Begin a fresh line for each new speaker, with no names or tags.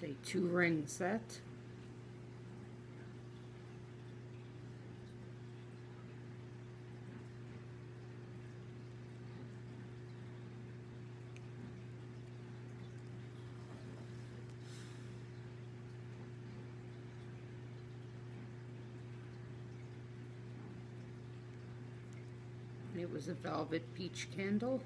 It's a two ring set. It was a velvet peach candle.